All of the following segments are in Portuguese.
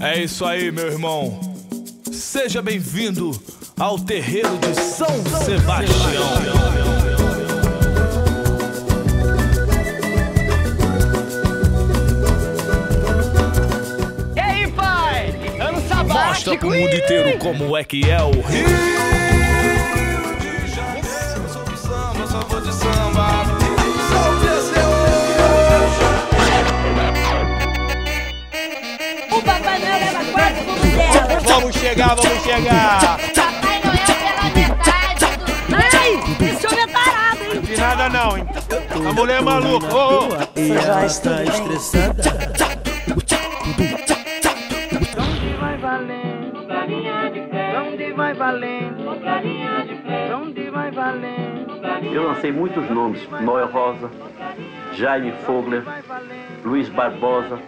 É isso aí, meu irmão. Seja bem-vindo ao terreiro de São Sebastião. E aí, pai? Ano sabático. Mostra pro mundo inteiro como é que é o Rio Dela. Vamos chegar, vamos chegar. Papai Noel pela metade do... Ai, esse homem é tarado, hein? De nada não, hein? A mulher é maluca. Ô, ô. E ela está estressada. Onde vai valendo? Onde vai valendo? Onde vai valendo? Eu lancei muitos nomes: Noel Rosa, Jaime Fogler, Luiz Barbosa,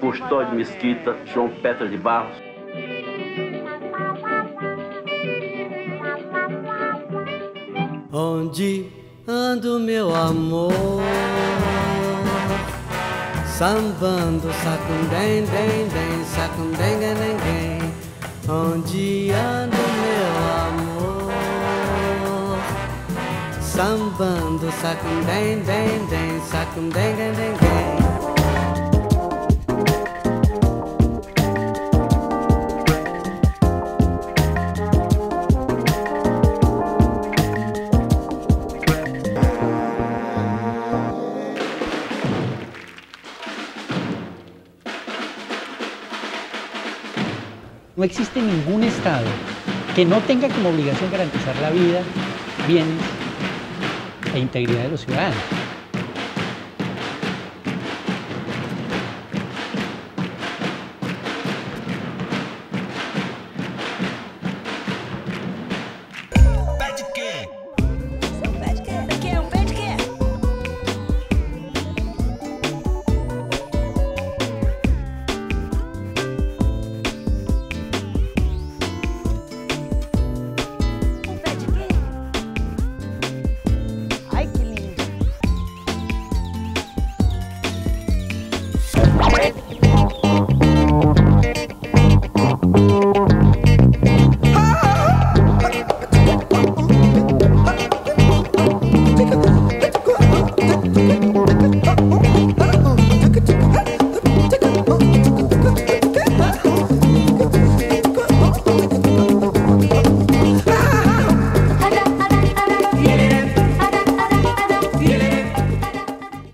Custódio Mesquita, João Petra de Barros. Onde ando meu amor? Sambando sacundem, dem, dem, sacundem, dem. Onde ando meu amor? Sambando sacundem, dem, dem, sacundem, dem, dem, dem. No existe ningún Estado que no tenga como obligación garantizar la vida, bienes e integridad de los ciudadanos.